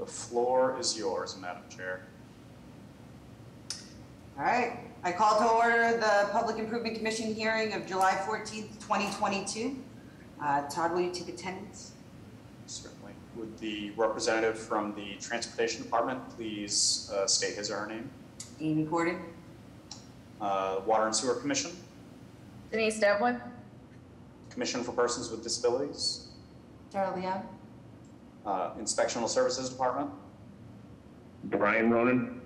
The floor is yours, Madam Chair. All right, I call to order the Public Improvement Commission hearing of July 14th, 2022. Uh, Todd, will you take attendance? Certainly. Would the representative from the Transportation Department please uh, state his or her name? Amy Gordon? Uh, Water and Sewer Commission, Denise Devlin? Commission for Persons with Disabilities, Sarah Leon? Uh, Inspectional Services Department. Brian Ronan,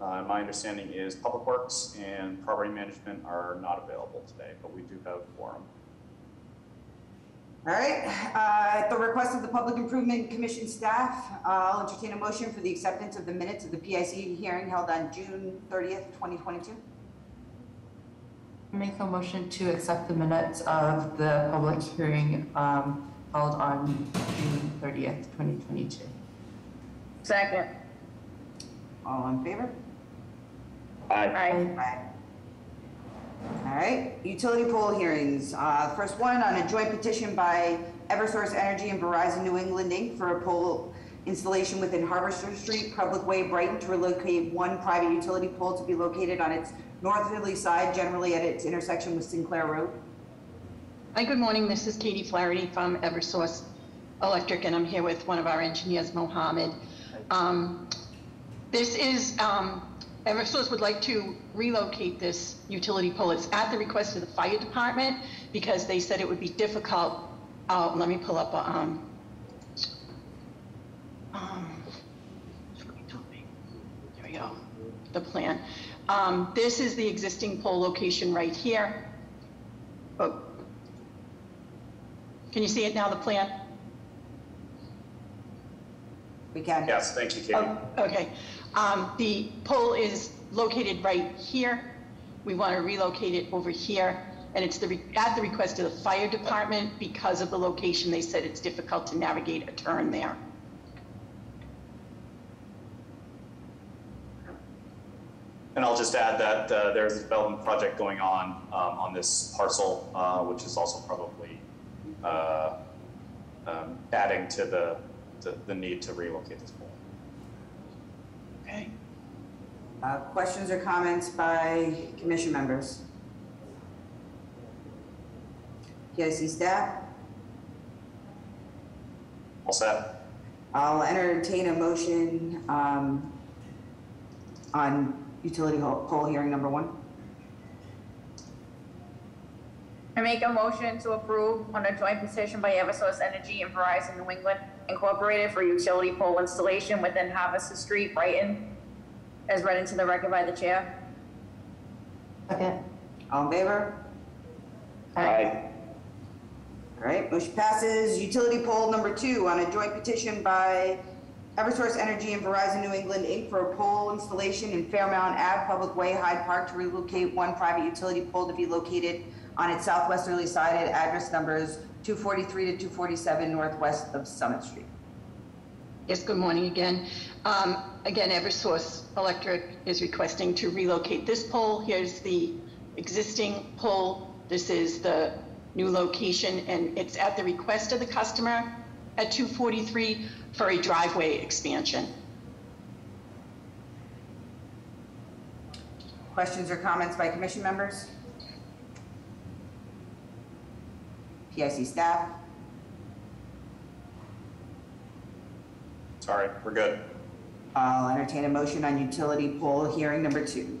Uh, My understanding is Public Works and Property Management are not available today, but we do have quorum. All right, uh, at the request of the Public Improvement Commission staff, uh, I'll entertain a motion for the acceptance of the minutes of the PIC hearing held on June 30th, 2022. Make a motion to accept the minutes of the public hearing um, held on June 30th, 2022. Second. All in favor? aye. Aye. Aye. All right, utility pole hearings. Uh, First one on a joint petition by Eversource Energy and Verizon New England Inc. for a pole installation within Harvester Street, Public Way, Brighton, to relocate one private utility pole to be located on its northerly side, generally at its intersection with Sinclair Road. Hi, good morning. This is Katie Flaherty from Eversource Electric, and I'm here with one of our engineers, Mohammed. Um, This is, um, Eversource would like to relocate this utility pole. It's at the request of the fire department because they said it would be difficult. Uh, Let me pull up, a, um, um, here we go, the plan. Um, This is the existing pole location right here. Oh, can you see it now, the plan? We can. Yes, thank you, Katie. Oh, Okay. Um, The pole is located right here. We want to relocate it over here. And it's the, re- at the request of the fire department because of the location. They said it's difficult to navigate a turn there. And I'll just add that uh, there's a development project going on um, on this parcel, uh, which is also probably uh, um, adding to the, the, the need to relocate this pole. Okay. Uh, Questions or comments by commission members? PIC staff? All set? I'll entertain a motion um, on utility pole hearing number one. I make a motion to approve on a joint petition by Eversource Energy and Verizon New England Incorporated for utility pole installation within Harvester Street, Brighton, as read into the record by the chair. Second. All in favor? Aye. All right, motion passes. Utility pole number two on a joint petition by Eversource Energy and Verizon New England Inc. for a pole installation in Fairmount Ave, Public Way, Hyde Park to relocate one private utility pole to be located on its southwesterly side at address numbers 243 to 247 northwest of Summit Street. Yes, good morning again. Um, Again, Eversource Electric is requesting to relocate this pole. Here's the existing pole. This is the new location, and it's at the request of the customer at 243 for a driveway expansion. Questions or comments by commission members? PIC staff? Sorry, we're good. I'll entertain a motion on utility pole hearing number two.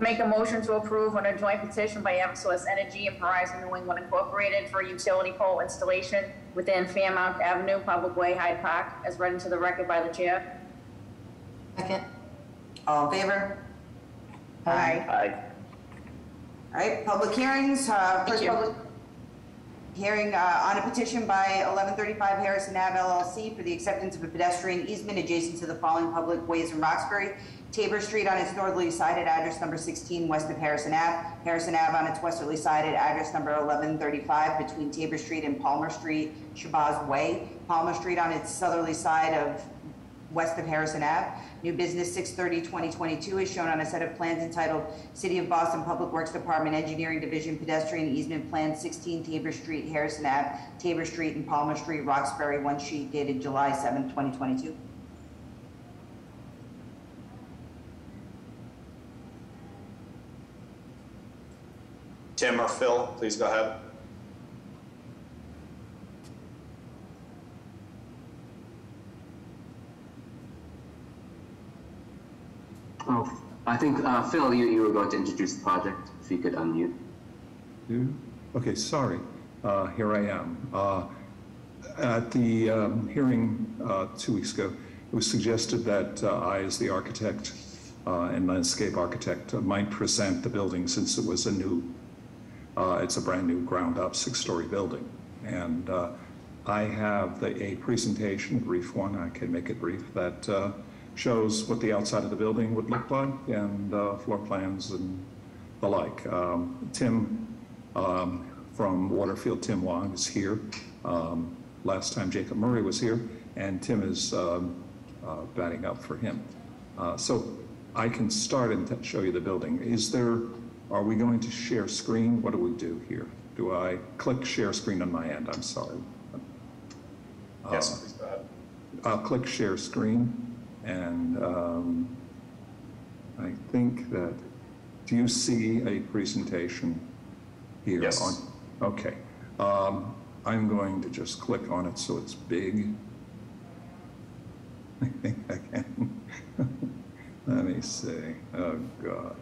Make a motion to approve on a joint petition by Eversource Energy and Verizon New England Incorporated for utility pole installation within Fairmount Avenue, Public Way, Hyde Park, as read into the record by the chair. Second. All in favor? Aye. Aye. All right, public hearings, uh, first you. public hearing, uh, on a petition by eleven thirty-five Harrison Ave LLC for the acceptance of a pedestrian easement adjacent to the following public ways in Roxbury. Tabor Street on its northerly side at address number sixteen west of Harrison Ave. Harrison Ave on its westerly side at address number eleven thirty-five between Tabor Street and Palmer Street, Shabazz Way. Palmer Street on its southerly side of west of Harrison Ave. New business 630-2022 is shown on a set of plans entitled City of Boston Public Works Department Engineering Division Pedestrian Easement Plan 16 Tabor Street, Harrison Ave, Tabor Street and Palmer Street, Roxbury, one sheet dated July 7th, 2022. Tim or Phil, please go ahead. Oh, I think, uh, Phil, you, you were going to introduce the project, if you could unmute. You? Okay, sorry. Uh, Here I am. Uh, At the um, hearing uh, two weeks ago, it was suggested that uh, I, as the architect uh, and landscape architect, might present the building since it was a new, it's a brand-new ground-up six-story building. And I have the- a presentation, brief one, I can make it brief, that shows what the outside of the building would look like and uh, floor plans and the like. Um, Tim um, from Waterfield, Tim Wong is here. Um, Last time Jacob Murray was here, and Tim is um, uh, batting up for him. Uh, So I can start and show you the building. Is there, are we going to share screen? What do we do here? Do I click share screen on my end? I'm sorry. Yes, please go ahead. I'll click share screen, and um, I think that, do you see a presentation here? Yes. on- Okay. Um, I'm going to just click on it so it's big. I think I can. Let me see. Oh, God.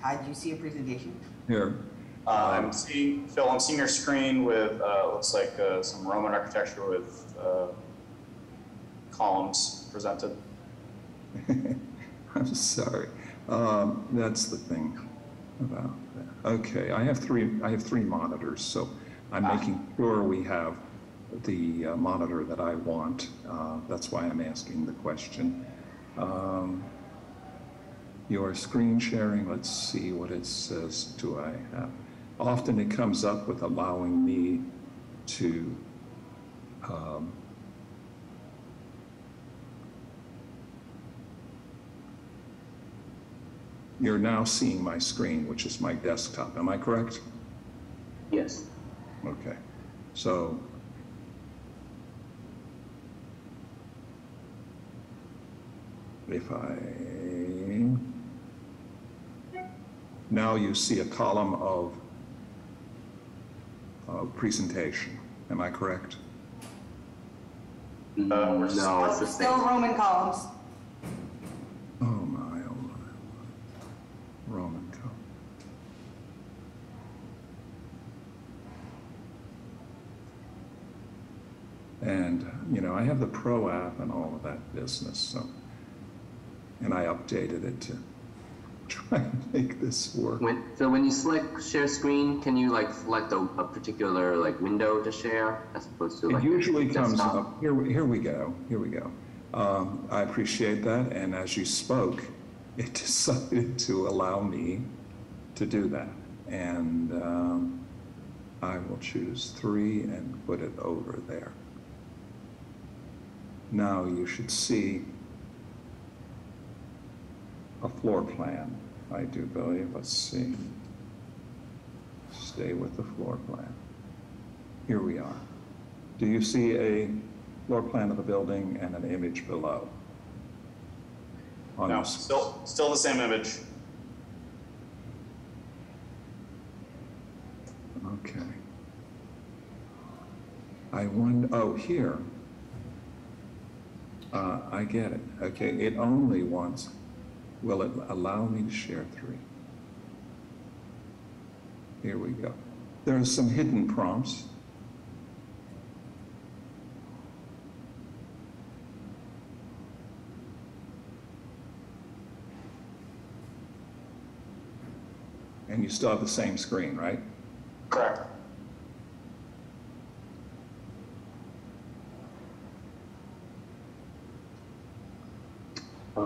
Todd, do you see a presentation? Here. Uh, I'm seeing, Phil, I'm seeing your screen with, uh, looks like uh, some Roman architecture with uh, columns presented. I'm sorry. Um, that's the thing about that. Okay, I have three. I have three monitors, so I'm making sure we have the uh, monitor that I want. Uh, that's why I'm asking the question. Um, your screen sharing. Let's see what it says. Do I have? Often it comes up with allowing me to. Um, You're now seeing my screen, which is my desktop. Am I correct? Yes. Okay. So if I now you see a column of of presentation. Am I correct? Uh, we're No, it's the Still. Roman columns. Oh oh my. Roman code. And, you know, I have the Pro app and all of that business, so. And I updated it to try and make this work. When, so when you select share screen, can you like select a, a particular like window to share as opposed to It like usually a comes desktop? up, here, here we go, here we go. Um, I appreciate that, and as you spoke, it decided to allow me to do that. And um, I will choose three and put it over there. Now you should see a floor plan, I do believe, let's see. Stay with the floor plan. Here we are. Do you see a floor plan of the building and an image below? On No, still, still the same image. Okay. I wonder, oh, here. Uh, I get it. Okay, it only wants, will it allow me to share three? Here we go. There are some hidden prompts. And you still have the same screen, right? Correct.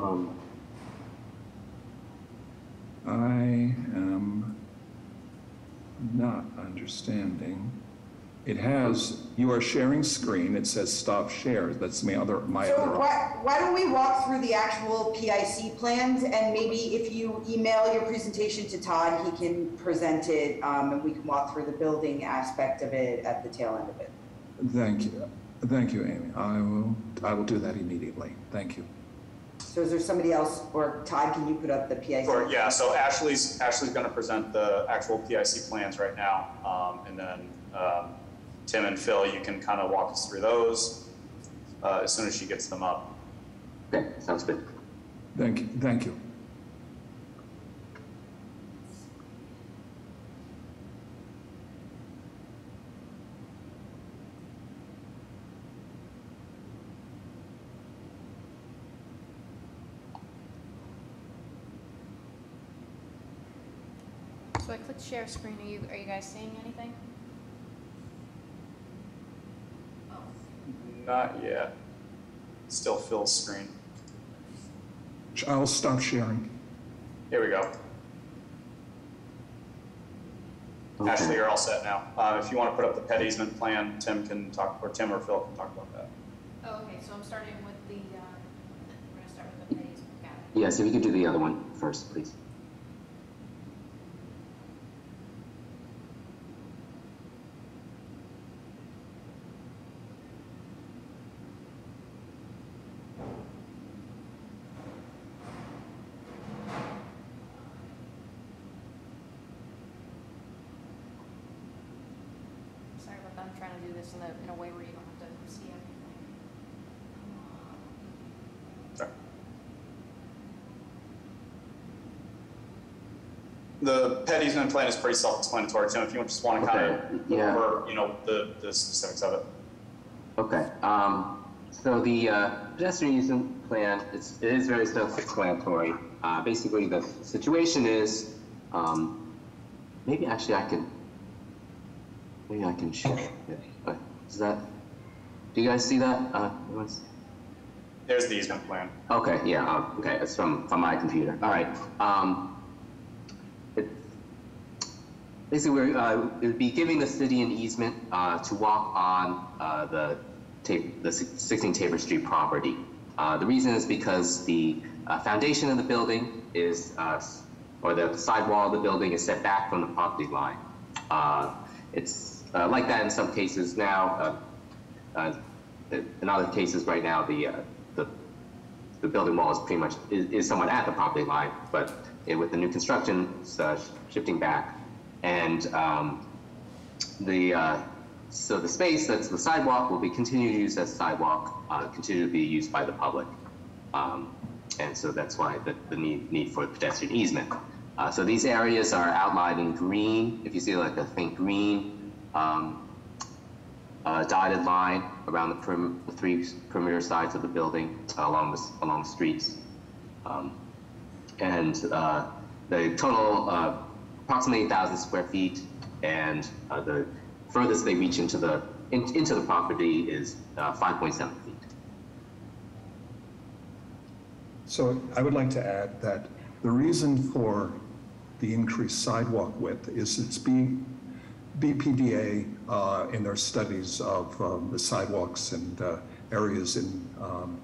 Um, I am not understanding. It has, you are sharing screen, it says stop share, that's my other, my So other. why, why don't we walk through the actual PIC plans and maybe if you email your presentation to Todd, he can present it, um, and we can walk through the building aspect of it at the tail end of it. Thank you, thank you, Amy. I will, I will do that immediately. Thank you. So is there somebody else, or Todd, can you put up the PIC? Sure, yeah, so Ashley's, Ashley's gonna present the actual PIC plans right now. Um, and then, um, Tim and Phil, you can kind of walk us through those, uh, as soon as she gets them up. Okay, sounds good. Thank you, thank you. So I clicked share screen. Are you are you guys seeing anything? Oh. Not yet. Still Phil's screen. I'll stop sharing. Here we go. Okay. Ashley, you're all set now. Uh, if you want to put up the ped easement plan, Tim can talk, or Tim or Phil can talk about that. Oh, okay. So I'm starting with the. Uh, we're gonna start with the phase. Got it. Yes, if you could do the other one first, please. Sorry about that. I'm trying to do this in a in a way where you don't have to see everything. Sorry. The ped easement plan is pretty self-explanatory, Tim, if you just want to kind of go yeah. over, you know, the, the specifics of it. Okay, um, so the, uh, pedestrian easement plan, it's, it is very self-explanatory. Uh, basically, the situation is, um, maybe actually I can, maybe I can share it. Is that, do you guys see that? Uh, There's the easement plan. Okay, yeah, uh, okay, it's from, from my computer. All right. Um, basically, we're, uh, it would be giving the city an easement uh, to walk on uh, the, the 16 Tabor Street property. Uh, the reason is because the uh, foundation of the building is, uh, or the sidewall of the building is set back from the property line. It's like that in some cases now. In other cases, right now, the, the the building wall is pretty much is, is somewhat at the property line, but it, with the new construction, shifting back, and um, the uh, so the space that's the sidewalk will be continued to use as sidewalk, uh, continue to be used by the public, um, and so that's why the, the need need for pedestrian easement. Uh, so these areas are outlined in green. If you see like a faint green. Um, uh, dotted line around the, the three perimeter sides of the building uh, along the along the streets, um, and uh, the total uh, approximately 1,000 square feet, and uh, the furthest they reach into the in, into the property is uh, 5.7 feet. So I would like to add that the reason for the increased sidewalk width is it's being, BPDA, uh, in their studies of um, the sidewalks and uh, areas in um,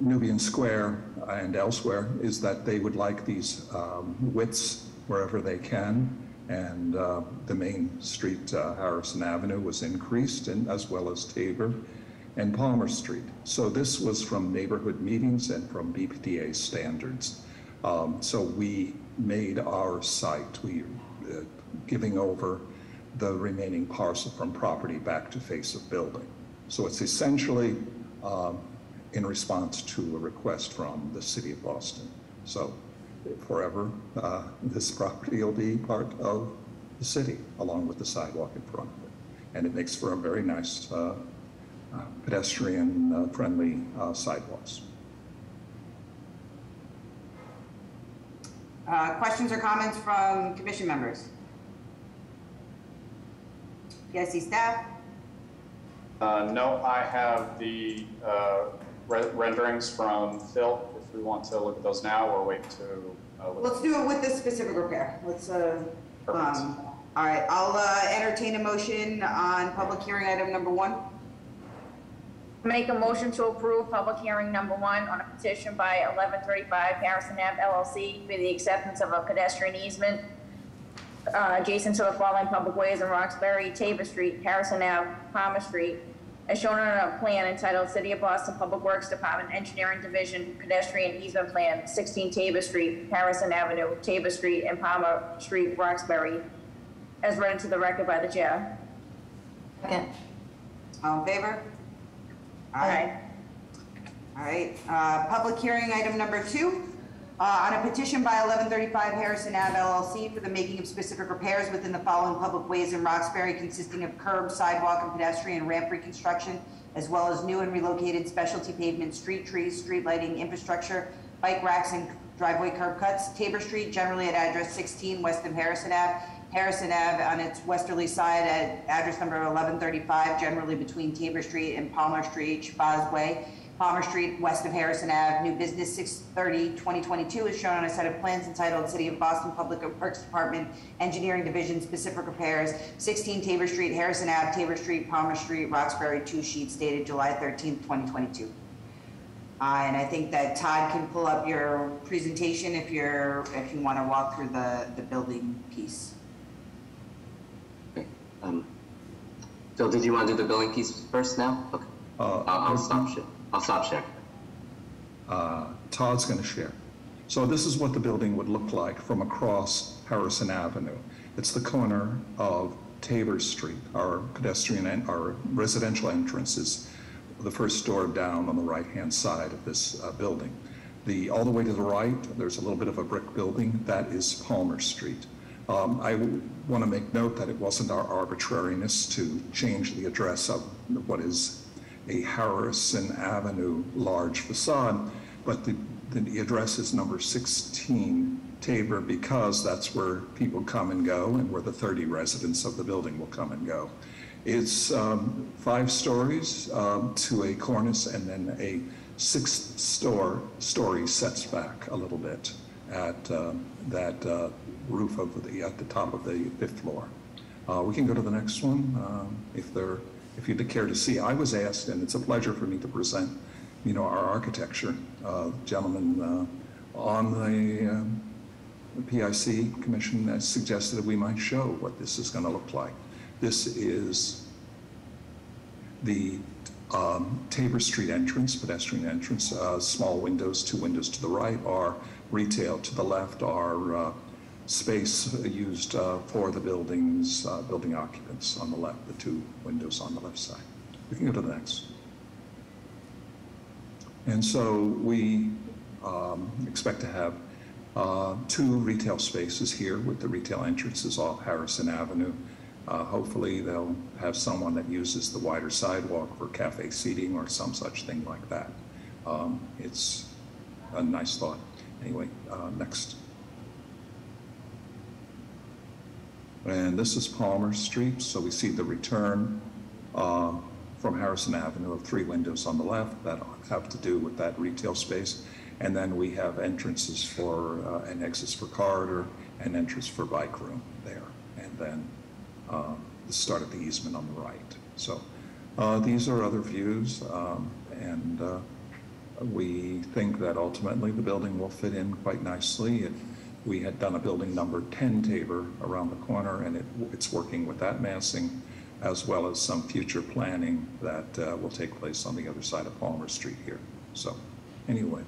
Nubian Square and elsewhere, is that they would like these um, widths wherever they can. And uh, the main street, uh, Harrison Avenue, was increased, as well as Tabor and Palmer Street. So this was from neighborhood meetings and from BPDA standards. Um, So we made our site, we, uh, giving over the remaining parcel from property back to face of building. So it's essentially um, in response to a request from the city of Boston. So forever, uh, this property will be part of the city, along with the sidewalk in front of it. And it makes for a very nice uh, uh, pedestrian-friendly sidewalks. Uh, questions or comments from commission members? PIC staff? Uh, no, I have the, uh, re- renderings from Phil, if we want to look at those now or wait to, uh, look. Let's do it with this specific repair. Let's, uh, Perfect. um, All right, I'll uh, entertain a motion on public hearing item number one. Make a motion to approve public hearing number one on a petition by 1135 Harrison Ave LLC for the acceptance of a pedestrian easement uh, adjacent to the following public ways in Roxbury, Tabor Street, Harrison Ave, Palmer Street, as shown on a plan entitled City of Boston Public Works Department Engineering Division Pedestrian Easement Plan, 16 Tabor Street, Harrison Avenue, Tabor Street, and Palmer Street, Roxbury, as read into the record by the chair. Second. All in favor? Aye. All right, uh, public hearing item number two, uh, on a petition by 1135 Harrison Ave LLC for the making of specific repairs within the following public ways in Roxbury consisting of curb, sidewalk, and pedestrian ramp reconstruction, as well as new and relocated specialty pavement, street trees, street lighting, infrastructure, bike racks, and driveway curb cuts. Tabor Street, generally at address 16 west of Harrison Ave. Harrison Ave on its westerly side at address number 1135, generally between Tabor Street and Palmer Street, Shabazz Way. Palmer Street, west of Harrison Ave, new business 630 2022 is shown on a set of plans entitled City of Boston Public Works Department Engineering Division Specific Repairs, 16 Tabor Street, Harrison Ave, Tabor Street, Palmer Street, Roxbury, two sheets dated July 13th, 2022. Uh, and I think that Todd can pull up your presentation if you're, if you want to walk through the, the building piece. Okay. Um, Phil, did you want to do the billing piece first now? Okay. Uh, I'll, I'll stop share. I'll stop sharing. uh, Todd's going to share. So this is what the building would look like from across Harrison Avenue. It's the corner of Tabor Street. Our pedestrian and our residential entrance is the first door down on the right-hand side of this uh, building. The, all the way to the right, there's a little bit of a brick building. That is Palmer Street. Um, I want to make note that it wasn't our arbitrariness to change the address of what is a Harrison Avenue large facade, but the, the address is number 16 Tabor because that's where people come and go and where the 30 residents of the building will come and go. It's um, five stories um, to a cornice and then a six store story sets back a little bit at um, that uh, roof of the at the top of the fifth floor. Uh, we can go to the next one um, if there if you'd care to see. I was asked, and it's a pleasure for me to present, you know, our architecture. Uh, gentleman uh, on the, um, the PIC commission that suggested that we might show what this is going to look like. This is the um, Tabor Street entrance, pedestrian entrance. Uh, small windows, two windows to the right are retail. To the left are uh, space used uh, for the buildings, uh, building occupants on the left, the two windows on the left side. We can go to the next. And so we um, expect to have uh, two retail spaces here with the retail entrances off Harrison Avenue. Uh, hopefully they'll have someone that uses the wider sidewalk for cafe seating or some such thing like that. Um, it's a nice thought. Anyway, uh, next. And this is Palmer Street, so we see the return uh, from Harrison Avenue of three windows on the left that have to do with that retail space. And then we have entrances for, uh, and exits for corridor and entrance for bike room there. And then uh, the start of the easement on the right. So uh, these are other views, um, and uh, we think that ultimately the building will fit in quite nicely. It, we had done a building number 10 Tabor around the corner, and it, it's working with that massing, as well as some future planning that uh, will take place on the other side of Palmer Street here. So anyway,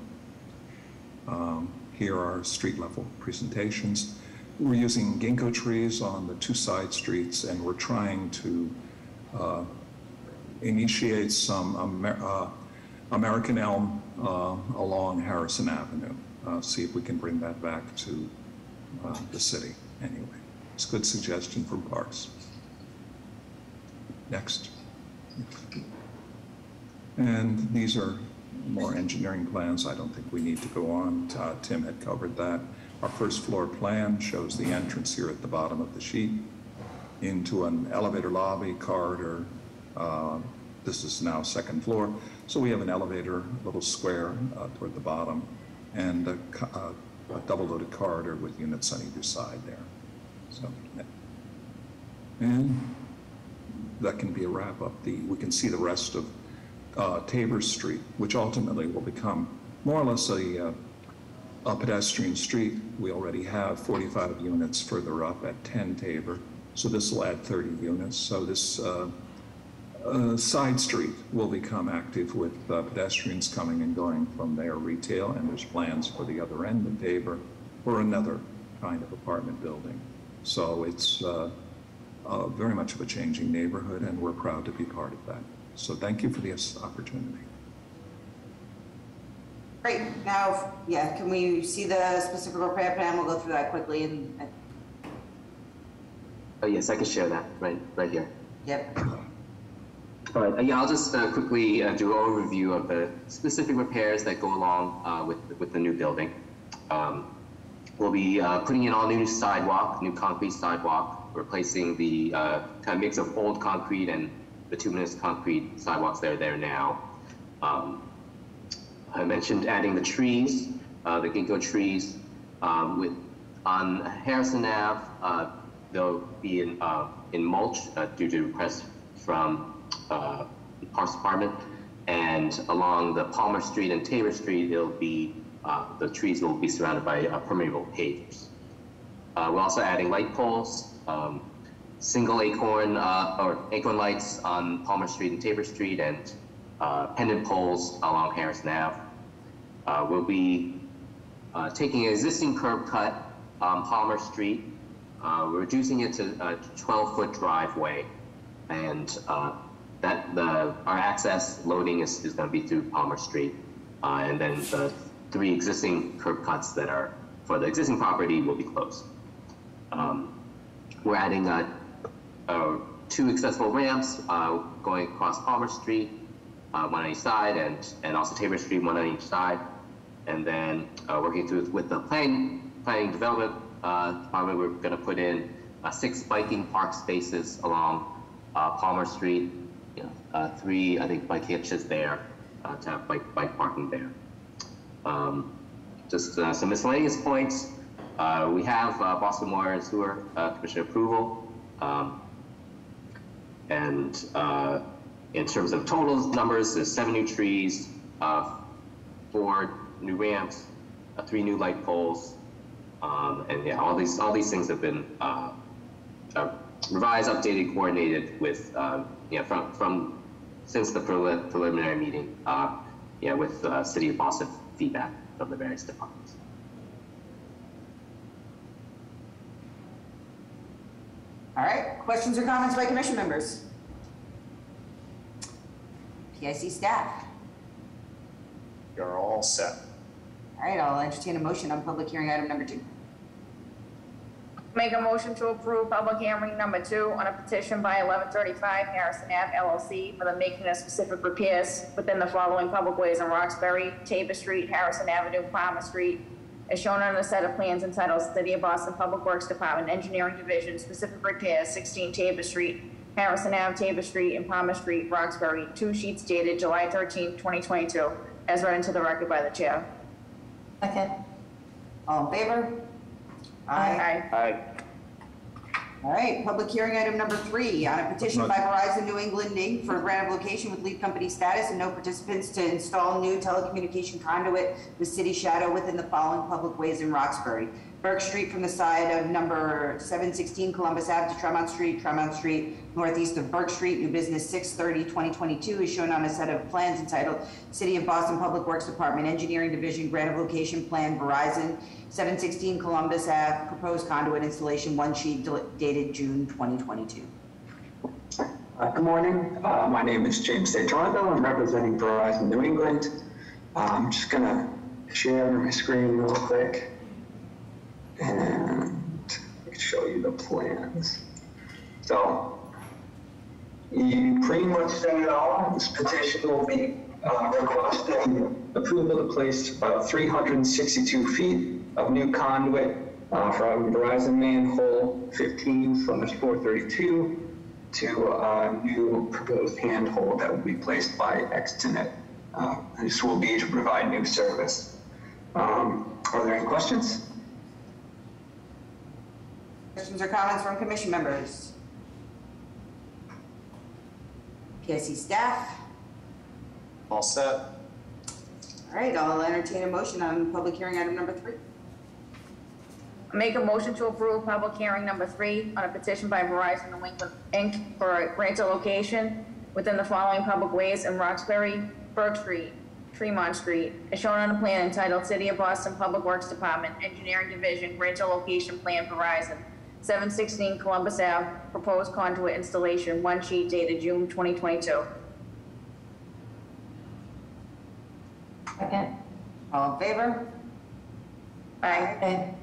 um, here are street level presentations. We're using ginkgo trees on the two side streets, and we're trying to uh, initiate some Amer uh, American elm uh, along Harrison Avenue. Uh, see if we can bring that back to uh, the city. Anyway, it's a good suggestion from Parks. Next. And these are more engineering plans. I don't think we need to go on. Uh, Tim had covered that. Our first floor plan shows the entrance here at the bottom of the sheet into an elevator lobby corridor. Uh, this is now second floor. So we have an elevator, a little square uh, toward the bottom, and a, a double loaded corridor with units on either side there. So And that can be a wrap up. The, we can see the rest of uh, Tabor Street, which ultimately will become more or less a, uh, a pedestrian street. We already have 45 units further up at 10 Tabor, so this will add 30 units. So this uh, uh, side street will become active with uh, pedestrians coming and going from their retail, and there's plans for the other end of Tabor for another kind of apartment building. So it's uh, uh, very much of a changing neighborhood, and we're proud to be part of that. So thank you for this opportunity. Great, now, yeah, can we see the specific repair plan? We'll go through that quickly and, uh, Oh, yes, I can share that right, right here. yep. Uh, yeah, I'll just uh, quickly uh, do an overview of the specific repairs that go along uh, with, with the new building. Um, We'll be uh, putting in all new sidewalk, new concrete sidewalk, replacing the uh, kind of mix of old concrete and bituminous concrete sidewalks that are there now. Um, I mentioned adding the trees, the ginkgo trees, um, with, on Harrison Ave, they'll be in, in mulch, due to requests from, uh, Parks Department. And along the Palmer Street and Tabor Street, it'll be, uh, the trees will be surrounded by uh, permeable pavers. Uh, we're also adding light poles, um, single acorn, uh, or acorn lights on Palmer Street and Tabor Street, and uh, pendant poles along Harrison Ave. We'll be taking an existing curb cut on Palmer Street, reducing it to a 12-foot driveway, and that the our access loading is, is going to be through Palmer Street, uh, and then the three existing curb cuts that are for the existing property will be closed. Um, we're adding uh, uh, two accessible ramps uh, going across Palmer Street, one on each side, and, and also Tabor Street, one on each side. And then working through with the planning, planning development department, we're going to put in six biking park spaces along Palmer Street. Uh, three, I think, bike hitches there uh, to have bike, bike parking there. Um, just uh, some miscellaneous points. Uh, we have uh, Boston Water and Sewer uh, Commission approval. Um, and in terms of total numbers, there's seven new trees, four new ramps, three new light poles, um, and yeah, all these all these things have been revised, updated, coordinated with yeah from from since the preliminary meeting. Uh, yeah, with uh, City of Boston feedback from the various departments. All right, questions or comments by commission members? PIC staff. You're all set. All right, I'll entertain a motion on public hearing item number two. Make a motion to approve public hearing number two on a petition by 1135 Harrison Ave LLC for the making of specific repairs within the following public ways in Roxbury, Tabor Street, Harrison Avenue, Palmer Street, as shown on a set of plans entitled City of Boston Public Works Department Engineering Division Specific Repairs, 16 Tabor Street, Harrison Ave, Tabor Street, and Palmer Street, Roxbury, two sheets dated July 13, 2022, as read into the record by the chair. Second. All in favor? Aye. Aye. Aye. All right, public hearing item number three, on a petition by Verizon New England Inc. for a grant of location with lead company status and no participants to install new telecommunication conduit with city shadow within the following public ways in Roxbury. Burke Street from the side of number 716 Columbus Ave to Tremont Street, Tremont Street, northeast of Burke Street, new business 630-2022 is shown on a set of plans entitled City of Boston Public Works Department Engineering Division Grant of Location Plan Verizon, 716 Columbus Ave, proposed conduit installation, one sheet dated June 2022. Uh, Good morning. Uh, My name is James St. I'm representing Verizon New England. Uh, I'm just going to share my screen real quick and show you the plans. So you pretty much said it all. This petition will be uh, requesting approval to place about 362 feet of new conduit uh, from Verizon manhole 15 slash 432 to a new proposed handhole that will be placed by Extenet. Uh, This will be to provide new service. Um, Are there any questions? Questions or comments from commission members? PIC staff? All set? All right, I'll entertain a motion on public hearing item number three. Make a motion to approve public hearing number three on a petition by Verizon New England, Inc. for a grant of location within the following public ways in Roxbury, Burke Street, Tremont Street, as shown on a plan entitled City of Boston Public Works Department, Engineering Division, Grant of Location Plan Verizon, 716 Columbus Ave, proposed conduit installation, one sheet dated June 2022. Second. All in favor? Aye. Aye.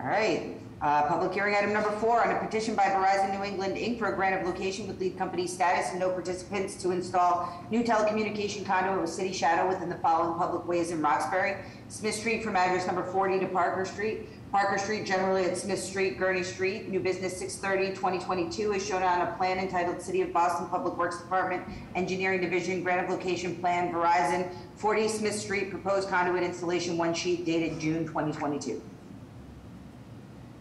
All right, uh, public hearing item number four on a petition by Verizon New England, Inc. for a grant of location with lead company status and no participants to install new telecommunication conduit with city shadow within the following public ways in Roxbury. Smith Street from address number 40 to Parker Street. Parker Street generally at Smith Street, Gurney Street, new business 630, 2022 is shown on a plan entitled City of Boston Public Works Department, Engineering Division, Grant of Location Plan, Verizon, 40 Smith Street, proposed conduit installation, one sheet dated June 2022.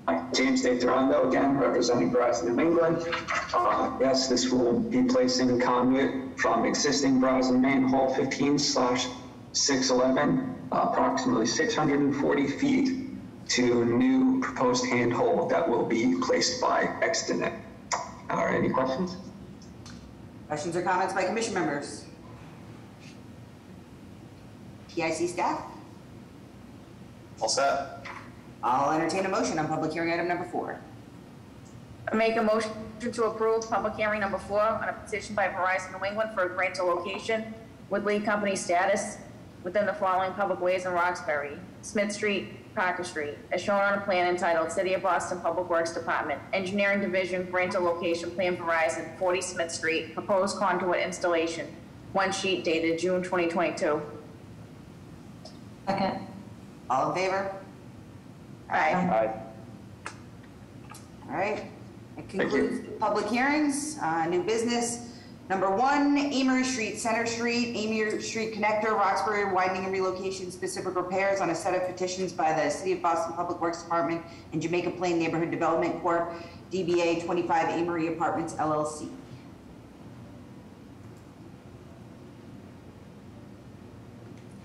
Hi, James Durando, again, representing Verizon New England. Uh, Yes, this will be placing conduit from existing Verizon manhole 15 slash 611, approximately 640 feet to new proposed handhole that will be placed by Extenet. All right, any questions? Questions or comments by commission members? PIC staff? All set? I'll entertain a motion on public hearing item number four. I make a motion to approve public hearing number four on a petition by Verizon New England for a grant of location with lead company status within the following public ways in Roxbury, Smith Street, Parker Street, as shown on a plan entitled City of Boston Public Works Department, Engineering Division, grant of location, plan Verizon, 40 Smith Street, proposed conduit installation, one sheet dated June 2022. Second. All in favor? Aye. Aye. All right. That you. concludes the public hearings. Uh, New business. Number one, Amory Street, Center Street, Amory Street Connector, Roxbury widening and relocation specific repairs on a set of petitions by the City of Boston Public Works Department and Jamaica Plain Neighborhood Development Corp., DBA 25 Amory Apartments LLC.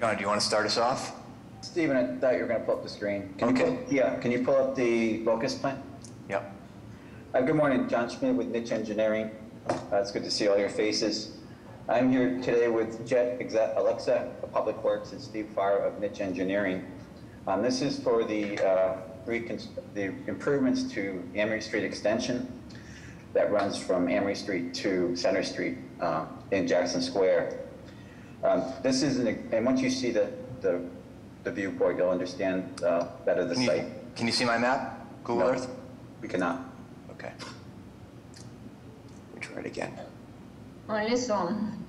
John, do you want to start us off? Stephen, I thought you were going to pull up the screen. Can you Okay. pull- Yeah, can you pull up the locus plan? Yep. Uh, Good morning, John Schmidt with Nitsch Engineering. Uh, It's good to see all your faces. I'm here today with Jeff Alexis of Public Works and Steve Farr of Nitsch Engineering. Um, This is for the uh, the improvements to Amory Street Extension that runs from Amory Street to Center Street uh, in Jackson Square. Um, This is, an- and once you see the the the viewport, you'll understand uh, better the Can site. you, can you see my map? Google No, Earth? We cannot. Okay. We try it again. On this one.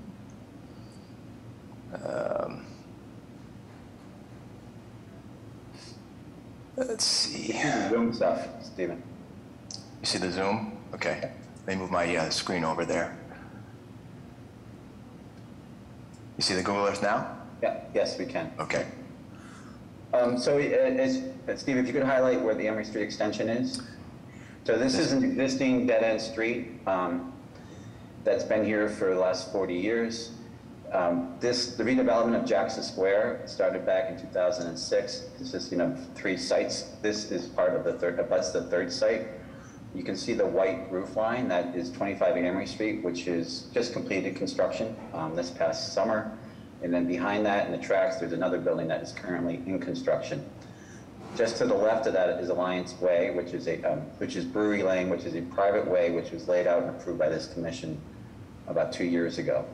Um, let's see. Zoom stuff, Stephen. You see the zoom? Okay. Let me move my uh, screen over there. You see the Google Earth now? Yeah, yes, we can. Okay. Um, so, uh, as, uh, Steve, if you could highlight where the Amory Street extension is. So this is an existing dead-end street, um, that's been here for the last 40 years. Um, this, the redevelopment of Jackson Square started back in 2006, consisting of three sites. This is part of the third, that's the third site. You can see the white roof line, that is 25 Amory Street, which is just completed construction um, this past summer. And then behind that in the tracks, there's another building that is currently in construction. Just to the left of that is Alliance Way, which is a, um, which is Brewery Lane, which is a private way, which was laid out and approved by this commission about two years ago.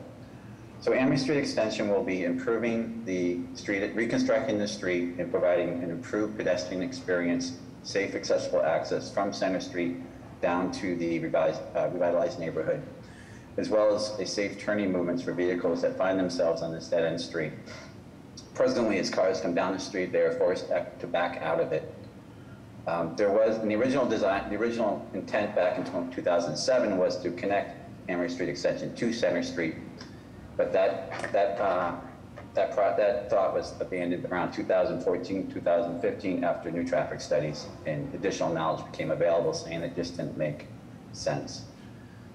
So Amory Street Extension will be improving the street, reconstructing the street and providing an improved pedestrian experience, safe, accessible access from Center Street down to the revised, uh, revitalized neighborhood, as well as a safe turning movements for vehicles that find themselves on this dead-end street. Presently, as cars come down the street, they are forced to back out of it. Um, there was, in the original design, the original intent back in 2007 was to connect Amory Street Extension to Center Street. But that, that, uh, that, pro- that thought was abandoned around 2014, 2015 after new traffic studies and additional knowledge became available saying it just didn't make sense.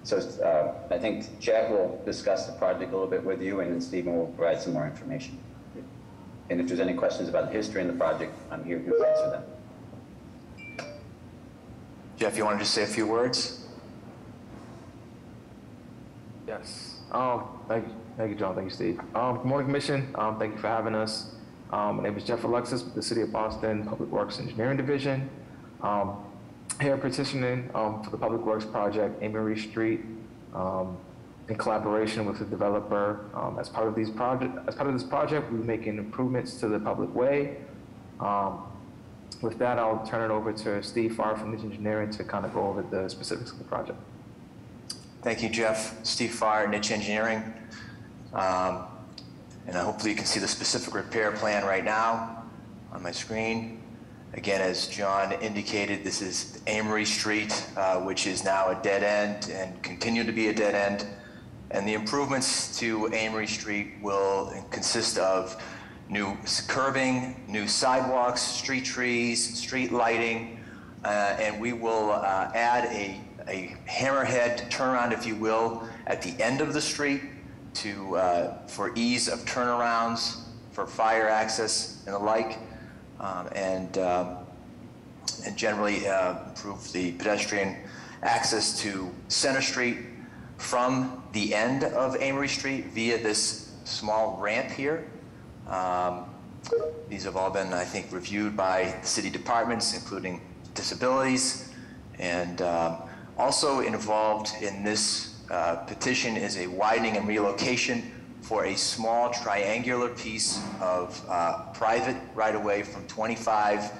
So uh, I think Jack will discuss the project a little bit with you, and then Stephen will provide some more information. And if there's any questions about the history and the project, I'm here to answer them. Jeff, you want to just say a few words? Yes. Um, thank you, thank you, John. Thank you, Steve. Um, good morning, Commission. Um, thank you for having us. Um, my name is Jeff Alexis with the City of Boston Public Works Engineering Division. Um, here petitioning um, for the Public Works project, Amory Street, um, in collaboration with the developer. Um, as part of these project, as part of this project, we're making improvements to the public way. Um, with that, I'll turn it over to Steve Farr from Nitsch Engineering to kind of go over the specifics of the project. Thank you, Jeff. Steve Farr, Nitsch Engineering. Um, and hopefully you can see the specific repair plan right now on my screen. Again, as John indicated, this is Amory Street, uh, which is now a dead end and continue to be a dead end. And the improvements to Amory Street will consist of new curbing, new sidewalks, street trees, street lighting, uh, and we will uh, add a, a hammerhead turnaround, if you will, at the end of the street to, uh, for ease of turnarounds, for fire access and the like um, and, um, and generally uh, improve the pedestrian access to Center Street from the end of Amory Street via this small ramp here. Um, these have all been, I think, reviewed by city departments, including disabilities. And um, also involved in this uh, petition is a widening and relocation for a small triangular piece of uh, private right-of-way from 25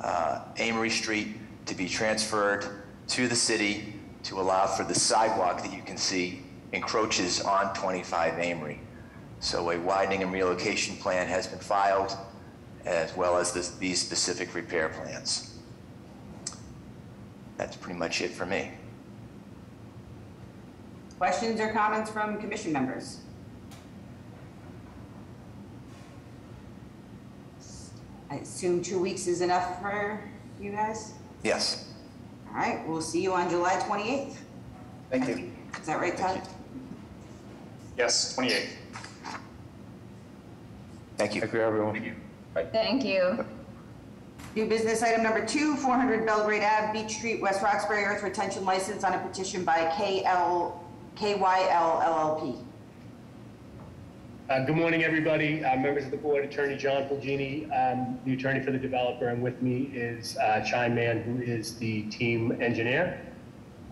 uh, Amory Street to be transferred to the city to allow for the sidewalk that you can see encroaches on 25 Amory. So a widening and relocation plan has been filed as well as this, these specific repair plans. That's pretty much it for me. Questions or comments from commission members? I assume two weeks is enough for you guys? Yes. All right, we'll see you on July 28th. Thank you. Is that right, Todd? Yes, 28. Thank you. Thank you, everyone. Thank you. New business item number two, 400 Belgrade Ave, Beach Street, West Roxbury Earth Retention License on a petition by KL, KYL LLP. Uh, Good morning, everybody. Uh, Members of the board, Attorney John Fulgini, um, the attorney for the developer, and with me is uh, Man, who is the team engineer.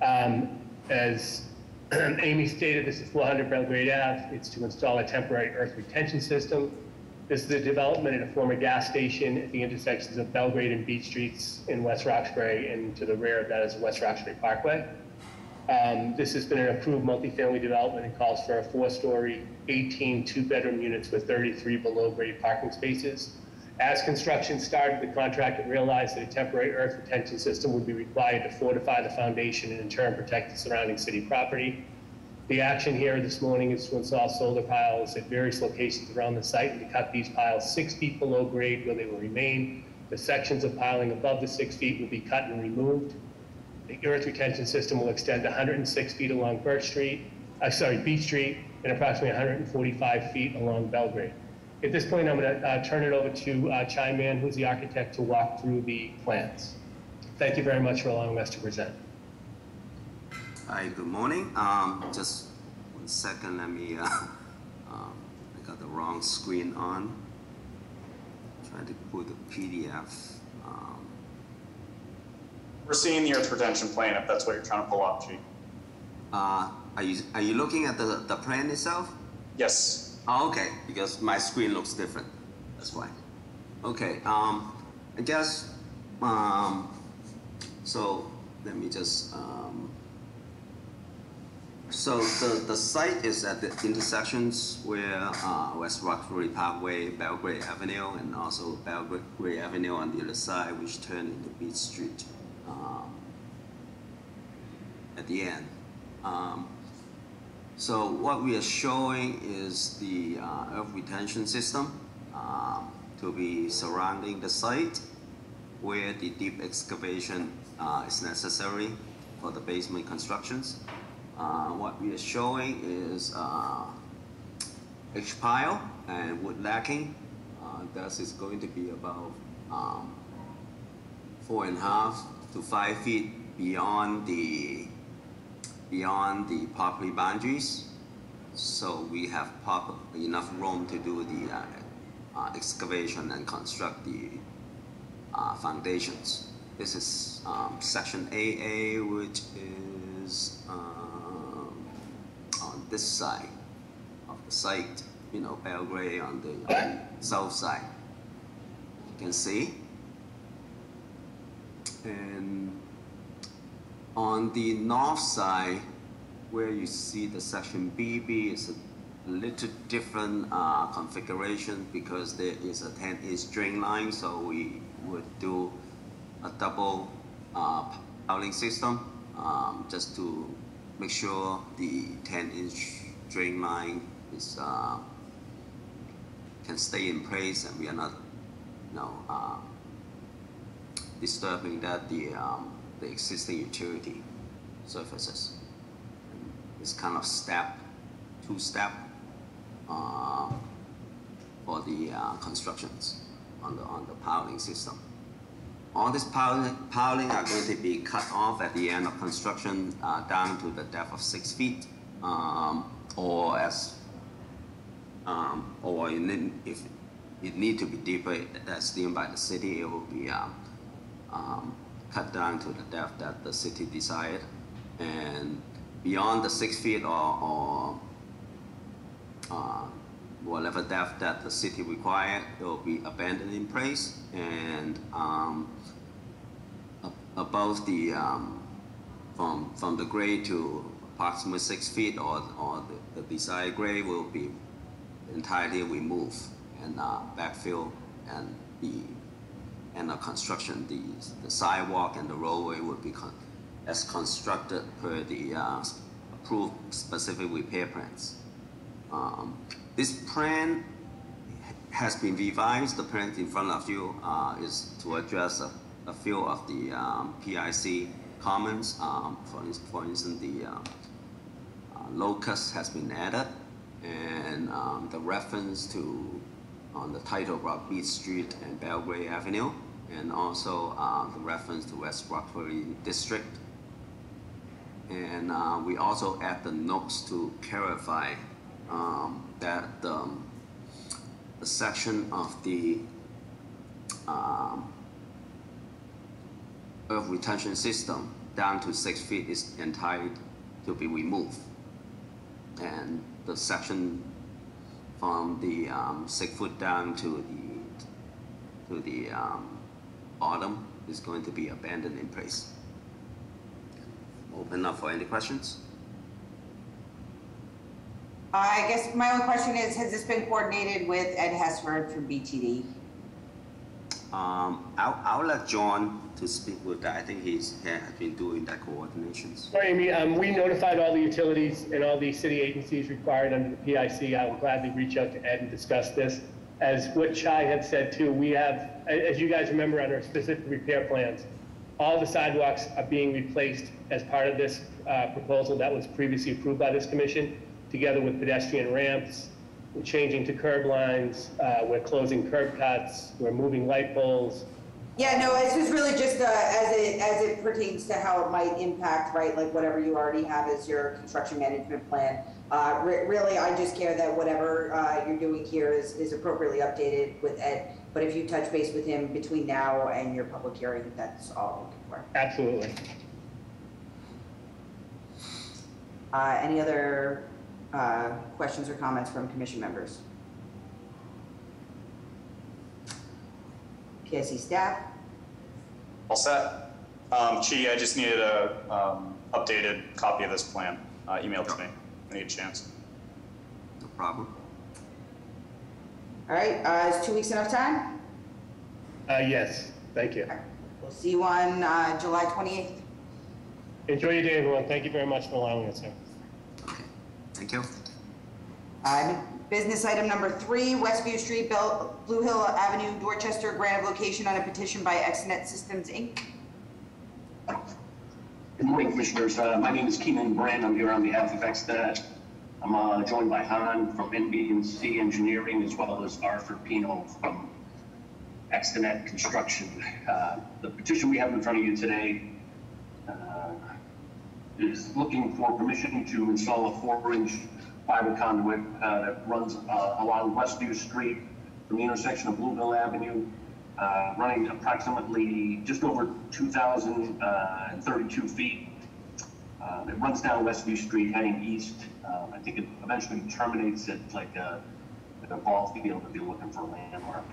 Um, As Amy stated, this is 400 Belgrade Ave. It's to install a temporary earth retention system. This is a development at a former gas station at the intersections of Belgrade and Beach Streets in West Roxbury, and to the rear of that is West Roxbury Parkway. Um, This has been an approved multifamily development and calls for a four-story, 18 two-bedroom units with 33 below-grade parking spaces. As construction started, the contractor realized that a temporary earth retention system would be required to fortify the foundation and in turn protect the surrounding city property. The action here this morning is to install soldier piles at various locations around the site and to cut these piles six feet below grade where they will remain. The sections of piling above the six feet will be cut and removed. The earth retention system will extend 106 feet along Birch Street, uh, sorry, Beach Street, and approximately 145 feet along Belgrade. At this point, I'm going to uh, turn it over to uh, Chai Man, who's the architect, to walk through the plans. Thank you very much for allowing us to present. Hi, good morning. Um, just one second, let me, uh, um, I got the wrong screen on. Trying to put the PDF. Um, We're seeing the earth retention plan if that's what you're trying to pull up, Chief. uh, are you, are you looking at the, the plan itself? Yes. Oh, okay, because my screen looks different. That's why. Okay, um, I guess, um, so let me just, um, so the, the site is at the intersections where uh, West Roxbury Parkway, Belgrade Avenue, and also Belgrade Avenue on the other side, which turn into Beach Street um, at the end. Um, so what we are showing is the uh, earth retention system um, to be surrounding the site where the deep excavation uh, is necessary for the basement constructions. Uh, what we are showing is uh, H pile and wood lagging. Uh, is going to be about um, four and a half to five feet beyond the beyond the property boundaries. So we have proper, enough room to do the uh, uh, excavation and construct the uh, foundations. This is um, section AA, which is um, on this side of the site, you know, Belgrade on the south side. You can see. And on the north side, where you see the section BB is a little different uh, configuration because there is a 10 inch drain line, so we would do a double uh, piling system um, just to make sure the 10 inch drain line is uh, can stay in place and we are not you know, uh, disturbing that the, um, the existing utility surfaces. It's kind of step, two step uh, for the uh, constructions on the, on the piling system. All these piling, piling are going to be cut off at the end of construction uh, down to the depth of six feet, um, or as, um, or in, if it need to be deeper, that's deemed by the city, it will be um, um, cut down to the depth that the city desired, and beyond the six feet or, or uh, whatever depth that the city required, it will be abandoned in place, and um, above the um, from from the grade to approximately six feet or or the, the desired grade will be entirely removed and uh, backfill and the and the construction the the sidewalk and the roadway would be con- as constructed per the uh, approved specific repair plans. Um, this plan has been revised. The plan in front of you uh, is to address a few of the um, PIC comments. Um, for, for instance, the uh, uh, locus has been added, and um, the reference to on the title Rock Beach Street and Belgrade Avenue, and also uh, the reference to West Roxbury District. And uh, we also add the notes to clarify um, that um, the section of the um, earth retention system down to six feet is entitled to be removed. And the section from the um, six foot down to the to the um, bottom is going to be abandoned in place. Open up for any questions? I guess my only question is, has this been coordinated with Ed Hesford from BTD? Um, I'll, I'll let John to speak with that. I think he's he has been doing that coordination. Sorry, Amy, um, we notified all the utilities and all the city agencies required under the PIC. I will gladly reach out to Ed and discuss this. As what Chai had said too, we have, as you guys remember on our specific repair plans, all the sidewalks are being replaced as part of this, uh, proposal that was previously approved by this commission, together with pedestrian ramps, we're changing to curb lines, uh, we're closing curb cuts, we're moving light poles, Yeah, no, this is really just uh, as it as it pertains to how it might impact, right? Like whatever you already have as your construction management plan. Uh, re- really, I just care that whatever uh, you're doing here is, is appropriately updated with Ed. But if you touch base with him between now and your public hearing, that's all I'm looking for. Absolutely. Uh, any other uh, questions or comments from commission members? PIC staff? All set. Um, Chi, I just needed a, um, updated copy of this plan, uh, emailed to me. I need a chance. No problem. All right, uh, is two weeks enough time? Uh, yes, thank you. We'll see you on uh, July 28th. Enjoy your day, everyone. Thank you very much for allowing us here. Thank you. Uh, Business item number three, Westview Street, Bel- Blue Hill Avenue, Dorchester, grant of location on a petition by Extenet Systems, Inc. Good morning, Commissioners. Uh, My name is Keenan Brand. I'm here on behalf of Extenet. I'm uh, joined by Han from NB&C Engineering, as well as Arthur Pino from Extenet Construction. Uh, The petition we have in front of you today is looking for permission to install a four-inch fiber conduit uh, that runs uh, along Westview Street from the intersection of Blue Hill Avenue, uh, running approximately just over 2,032 feet. Uh, It runs down Westview Street heading east. Um, I think it eventually terminates at like a, like a ball field if you're looking for a landmark.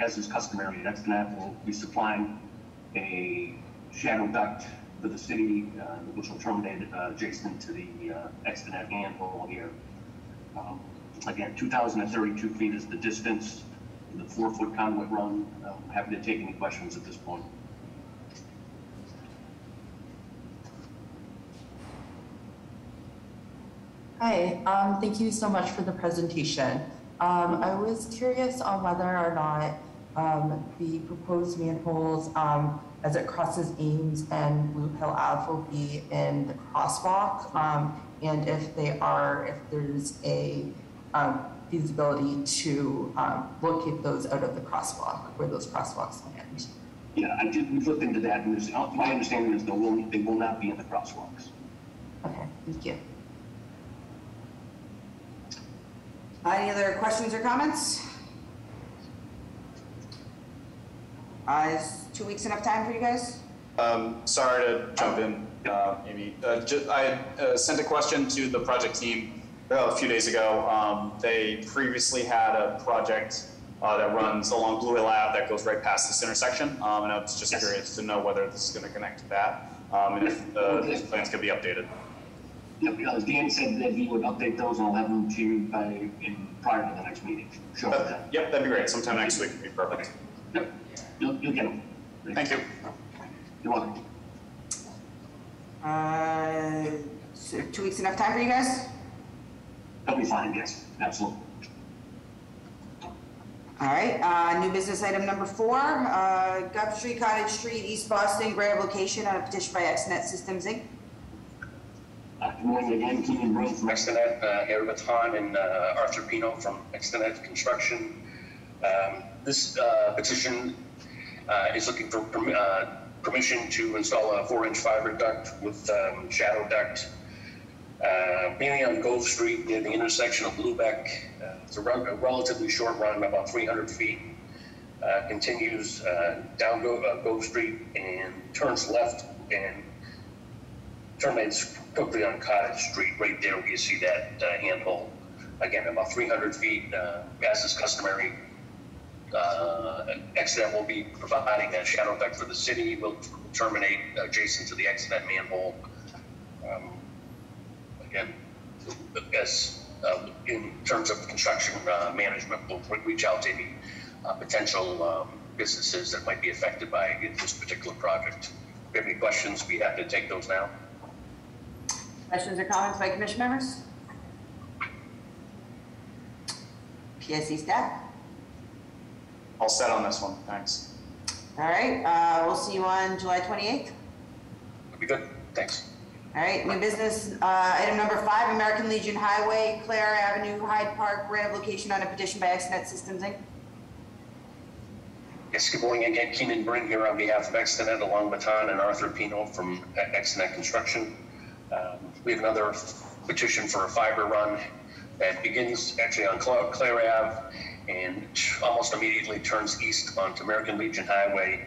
As is customary, Extenet will be supplying a shadow duct for the city, uh, which will terminate uh, adjacent to the uh, Extenet handhole here. Um, Again, 2,032 feet is the distance, the four-foot conduit run. I'm happy to take any questions at this point. Hi, um, thank you so much for the presentation. Um, I was curious on whether or not, um, the proposed manholes, um, as it crosses Ames and Blue Hill Ave will be in the crosswalk, um, and if they are, if there's a, um, feasibility to, um, locate those out of the crosswalk, where those crosswalks land. Yeah, I did, we looked into that, and there's- uh, my understanding is they will, they will not be in the crosswalks. Okay, thank you. Any other questions or comments? Uh, is two weeks enough time for you guys? Um, sorry to jump in, uh, Amy. Uh, ju- I uh, sent a question to the project team uh, a few days ago. Um, they previously had a project uh, that runs along Blue Hill Ave that goes right past this intersection. Um, and I was just curious to know whether this is going to connect to that um, and if uh, these plans could be updated. Yep, Dan said that he would update those, and I'll have them to you by, in, prior to the next meeting. Sure. That- Yep, that'd be great. Sometime next week would be perfect. Yep, you'll, you'll get them. Thank you. You're welcome. Uh, so two weeks enough time for you guys? That'll be fine, yes, absolutely. All right, uh, new business item number four, uh, Gove Street, Cottage Street, East Boston, grant of location on a petition by Extenet Systems Inc. Uh, Good morning again, Keenan Brink from Extenet, uh, here with Han and uh, Arthur Pino from Extenet Construction. Um, This uh, petition uh, is looking for uh, permission to install a four-inch fiber duct with um, shadow duct, uh, mainly on Gove Street near the intersection of Bluebeck. Uh, It's a rel- a relatively short run, about 300 feet. Uh, Continues uh, down Go- Gove Street and turns left and terminates quickly on Cottage Street, right there where you see that handhole. Again, about 300 feet, as is customary. Uh, Extenet will be providing a shadow duct for the city, We'll terminate adjacent to the Extenet manhole. Um, Again, as, uh, in terms of construction uh, management, we'll reach out to any uh, potential um, businesses that might be affected by this particular project. If you have any questions, we have to take those now. Questions or comments by commission members? PIC staff? All set on this one. Thanks. All right, uh, we'll see you on July 28th. That'd be good. Thanks. All right, new business, uh, item number five, American Legion Highway, Clare Avenue, Hyde Park, grant of location on a petition by Extenet Systems Inc. Yes, good morning again. Keenan Brink here on behalf of Extenet, along with Han and Arthur Pino from Extenet Construction. Um, We have another petition for a fiber run that begins actually on Cla- Clare Ave and almost immediately turns east onto American Legion Highway.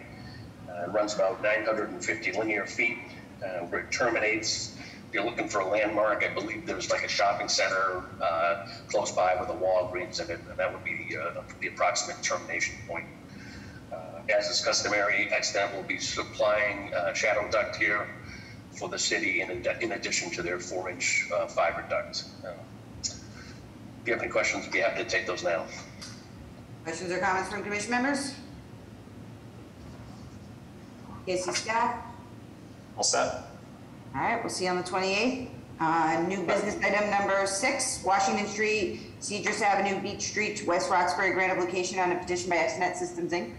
Uh, Runs about 950 linear feet, uh, where it terminates. If you're looking for a landmark, I believe there's like a shopping center uh, close by with a Walgreens in it, and that would be uh, the approximate termination point. Uh, As is customary, Extenet will be supplying uh, shadow duct here for the city in in addition to their four-inch uh, fiber duct. If you have any questions, we'd be happy to take those now. Questions or comments from commission members? PIC staff? All set. All right, we'll see you on the 28th. Uh, new business item number six, Washington Street, Cedars Avenue, Beach Street, West Roxbury, grant of location on a petition by Extenet Systems Inc.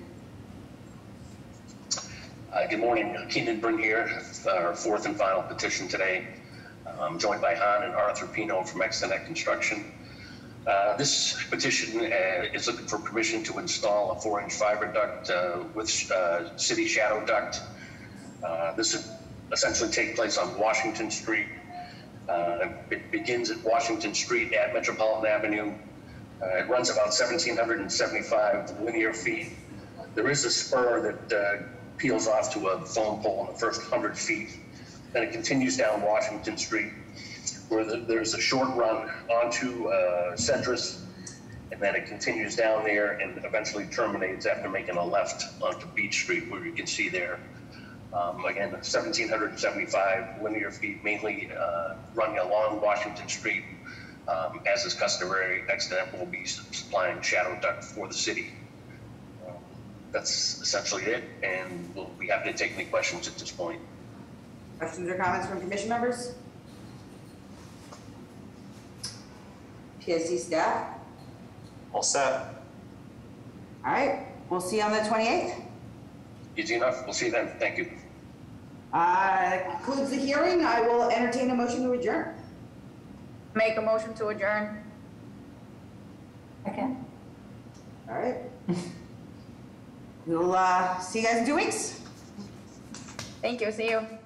Uh, Good morning, Keenan Bryn here, our fourth and final petition today. I'm joined by Han and Arthur Pino from Extenet Construction. Uh, This petition uh, is looking for permission to install a four-inch fiber duct uh, with uh, city shadow duct. Uh, This would essentially take place on Washington Street. It begins at Washington Street at Metropolitan Avenue. It runs about 1,775 linear feet. There is a spur that peels off to a phone pole in the first 100 feet. Then it continues down Washington Street, where the- there's a short run onto uh, Centris, and then it continues down there and eventually terminates after making a left onto Beach Street, where you can see there, um, again, 1,775 linear feet, mainly uh, running along Washington Street. Um, As is customary, Extenet will be supplying shadow duct for the city. Um, That's essentially it, and we'll be happy to take any questions at this point. Questions or comments from commission members? PIC staff? All set. All right, we'll see you on the 28th. Easy enough, we'll see you then, thank you. Uh, that concludes the hearing. I will entertain a motion to adjourn. Make a motion to adjourn. Okay. All right. We'll, uh, see you guys in two weeks. Thank you, see you.